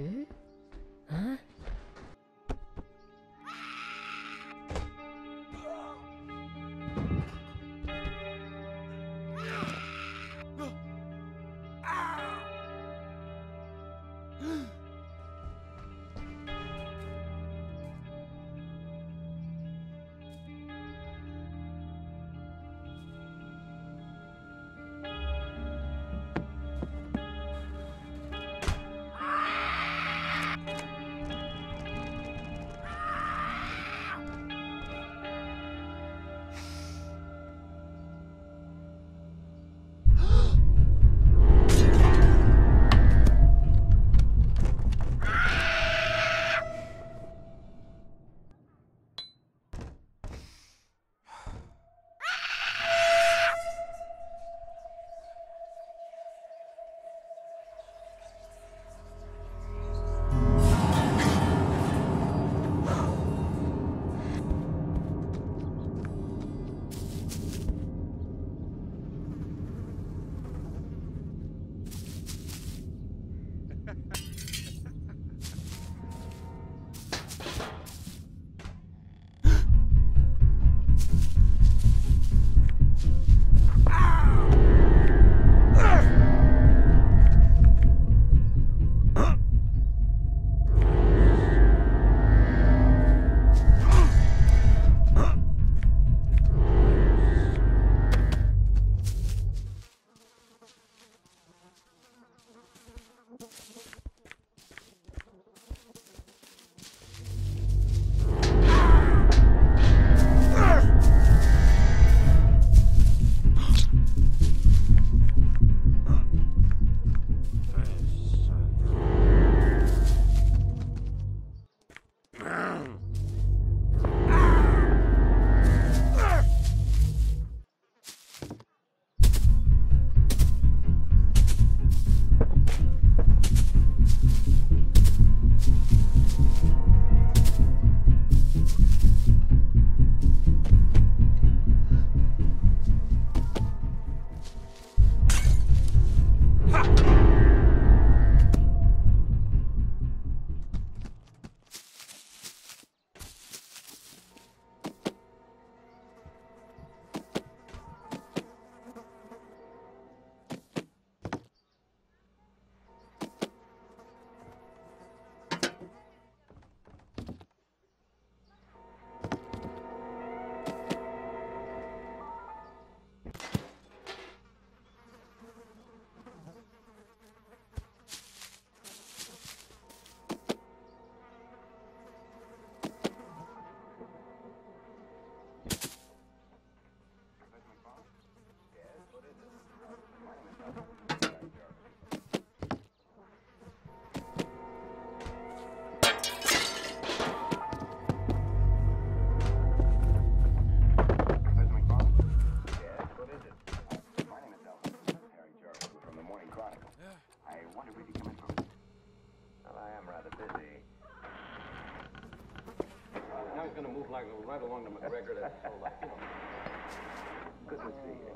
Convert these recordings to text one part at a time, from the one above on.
え？right along to McGregor. That's so like, you know. Good to see you.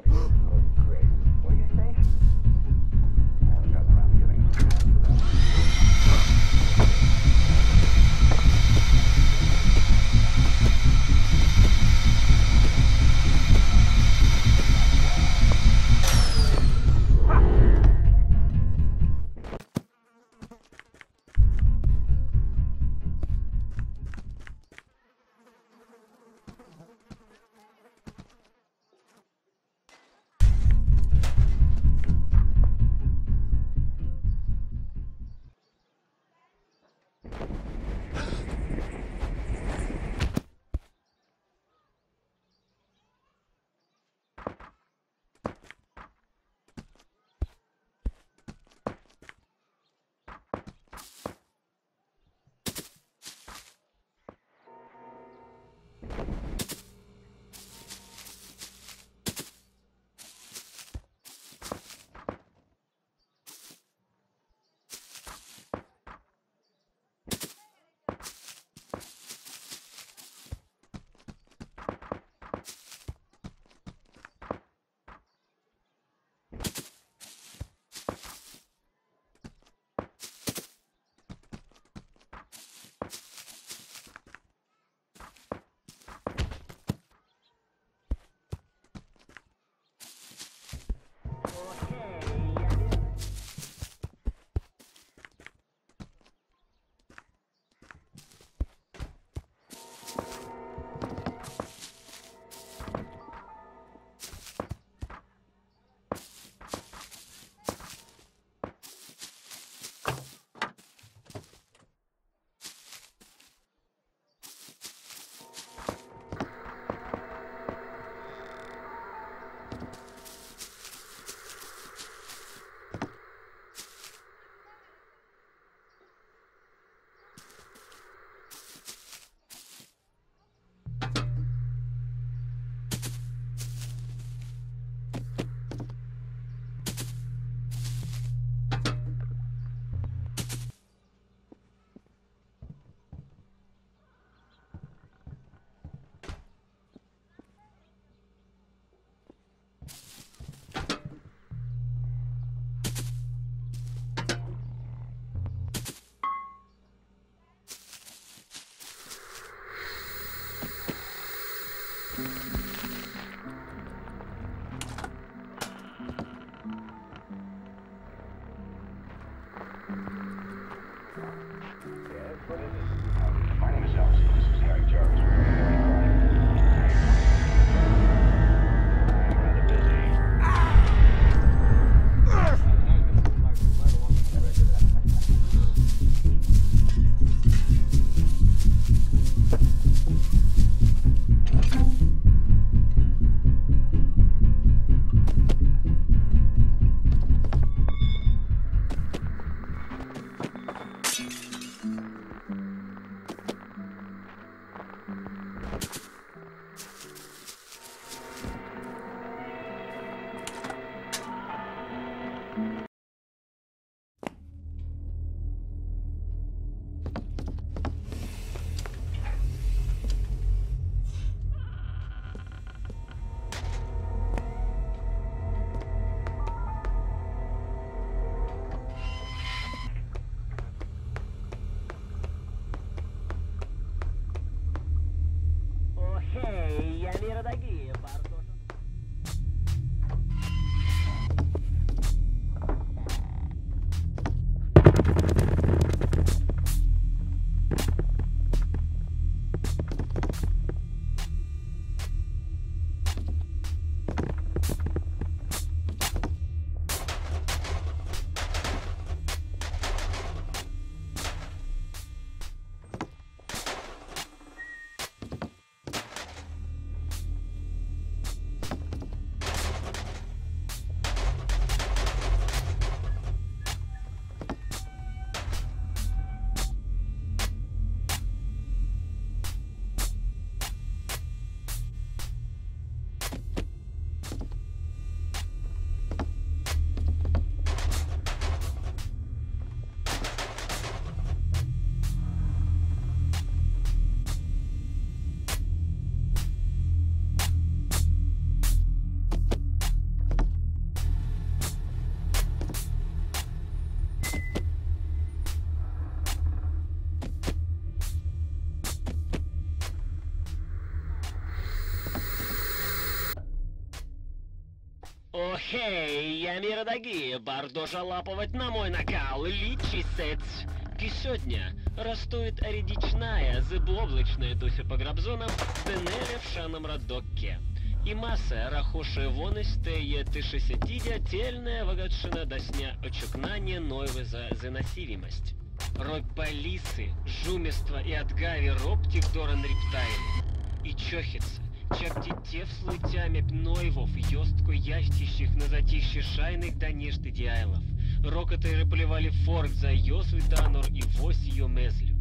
Окей, я мира дорогі, bardzo жалапывать на мой накал, лічисец. І сьогодні ростует рідічная, зиблоблачная дося по грабзонам, тенеле в шаном радокке. І маса рахуше вонистеє тишесятідя, тельная вагатшина досня очукнання нойвы за заносивимость. Рой полисы, жумество и отгави роптик доран рептайли. И чохица, Чаптитевслы тямеп нойвов, ёстку ящищих на затище шайных да нежды диайлов. Рокоты рыплевали форт за ёсвы данор и вось ее мезлю.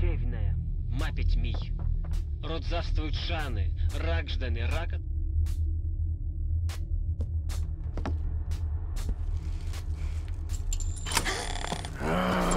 Севная, мапить мий. Род завствуют шаны, ракжданы, ракот. Ah.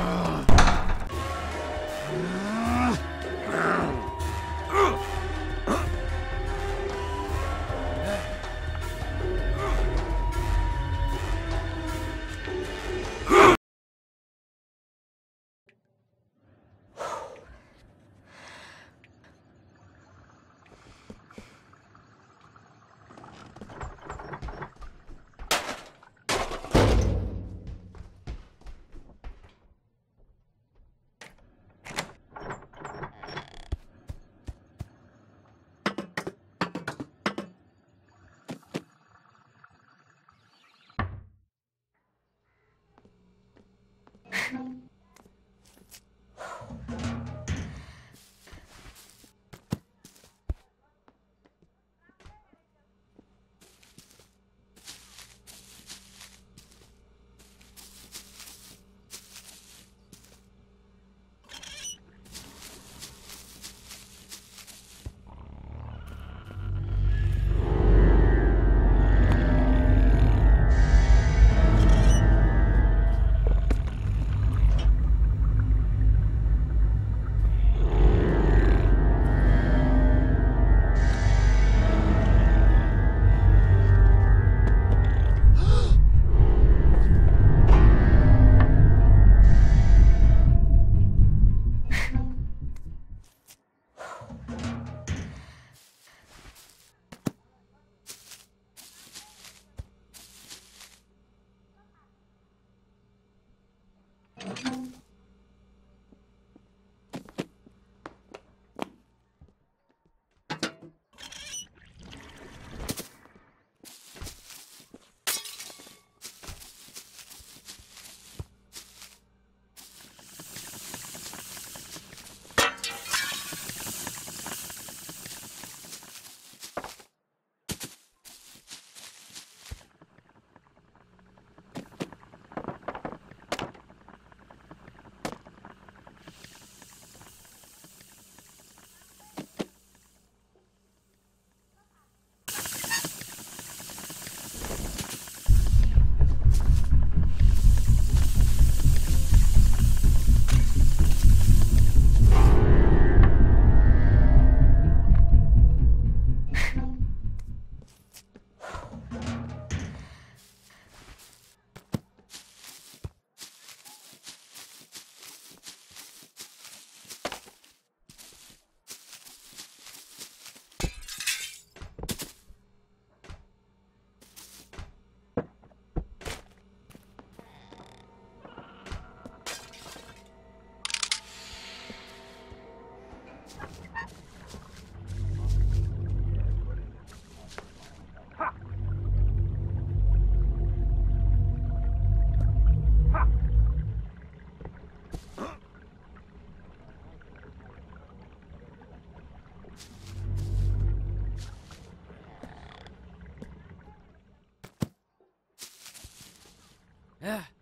Ugh.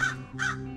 Ah, ah.